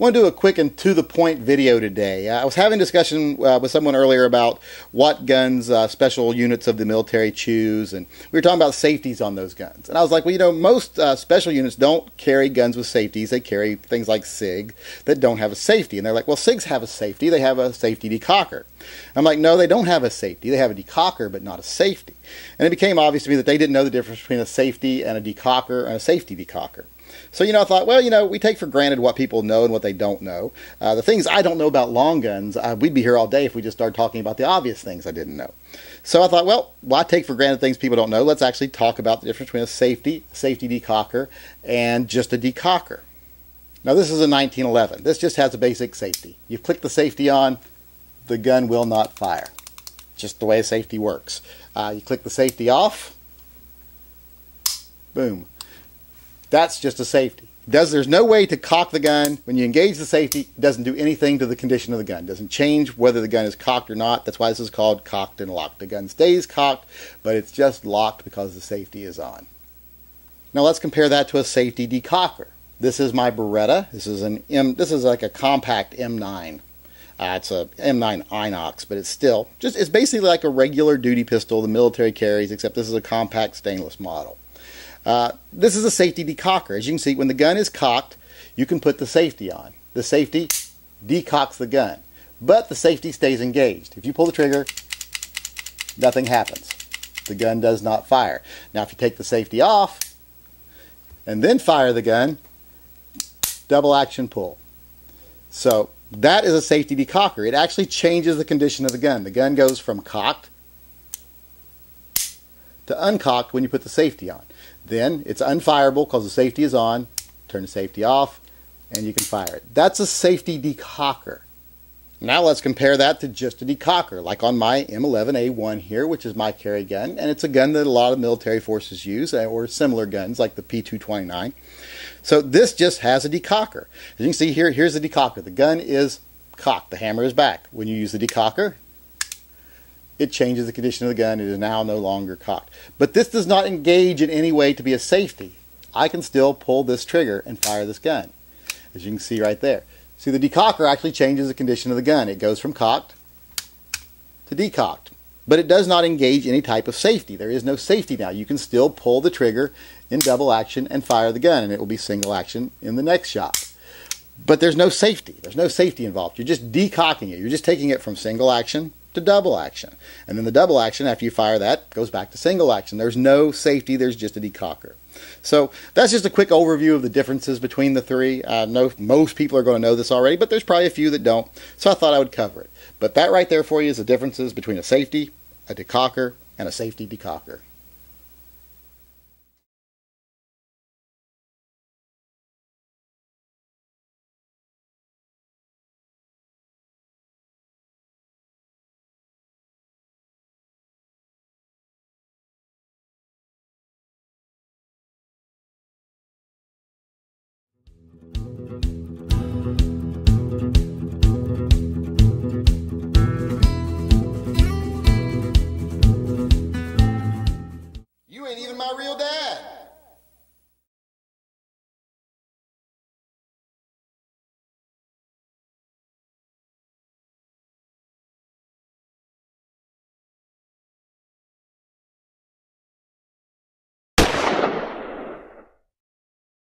Want to do a quick and to the point video today. Uh, I was having a discussion uh, with someone earlier about what guns uh, special units of the military choose, and we were talking about safeties on those guns. And I was like, well, you know, most uh, special units don't carry guns with safeties. They carry things like SIG that don't have a safety. And they're like, well, SIGs have a safety. They have a safety decocker. I'm like, no, they don't have a safety. They have a decocker, but not a safety. And it became obvious to me that they didn't know the difference between a safety and a decocker and a safety decocker. So, you know, I thought, well, you know, we take for granted what people know and what they don't know. Uh, the things I don't know about long guns, uh, we'd be here all day if we just started talking about the obvious things I didn't know. So I thought, well, why take for granted things people don't know? Let's actually talk about the difference between a safety, safety decocker, and just a decocker. Now, this is a 1911. This just has a basic safety. You click the safety on, the gun will not fire. Just the way safety works. Uh, you click the safety off, boom. That's just a safety. Does there's no way to cock the gun when you engage the safety? It doesn't do anything to the condition of the gun. It doesn't change whether the gun is cocked or not. That's why this is called cocked and locked. The gun stays cocked, but it's just locked because the safety is on. Now let's compare that to a safety decocker. This is my Beretta. This is an M. This is like a compact M9. Uh, it's a M9 Inox, but it's still just it's basically like a regular duty pistol the military carries, except this is a compact stainless model. Uh, this is a safety decocker. As you can see, when the gun is cocked, you can put the safety on. The safety decocks the gun, but the safety stays engaged. If you pull the trigger, nothing happens. The gun does not fire. Now, if you take the safety off and then fire the gun, double action pull. So that is a safety decocker. It actually changes the condition of the gun. The gun goes from cocked to uncocked when you put the safety on. Then it's unfireable because the safety is on. Turn the safety off and you can fire it. That's a safety decocker. Now let's compare that to just a decocker, like on my M11A1 here, which is my carry gun, and it's a gun that a lot of military forces use, uh, or similar guns like the P229. So this just has a decocker. As you can see here, here's the decocker. The gun is cocked. The hammer is back. When you use the decocker, it changes the condition of the gun. It is now no longer cocked. But this does not engage in any way to be a safety. I can still pull this trigger and fire this gun, as you can see right there. See, the decocker actually changes the condition of the gun. It goes from cocked to decocked. But it does not engage any type of safety. There is no safety now. You can still pull the trigger in double action and fire the gun, and it will be single action in the next shot. But there's no safety. There's no safety involved. You're just decocking it. You're just taking it from single action to double action. And then the double action, after you fire that, goes back to single action. There's no safety, there's just a decocker. So that's just a quick overview of the differences between the three. I know most people are going to know this already, but there's probably a few that don't. So I thought I would cover it. But that right there for you is the differences between a safety, a decocker, and a safety decocker.